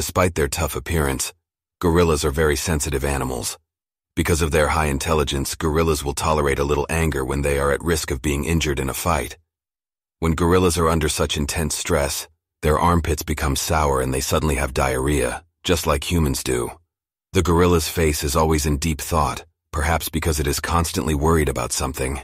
Despite their tough appearance, gorillas are very sensitive animals. Because of their high intelligence, gorillas will tolerate a little anger when they are at risk of being injured in a fight. When gorillas are under such intense stress, their armpits become sour and they suddenly have diarrhea, just like humans do. The gorilla's face is always in deep thought, perhaps because it is constantly worried about something.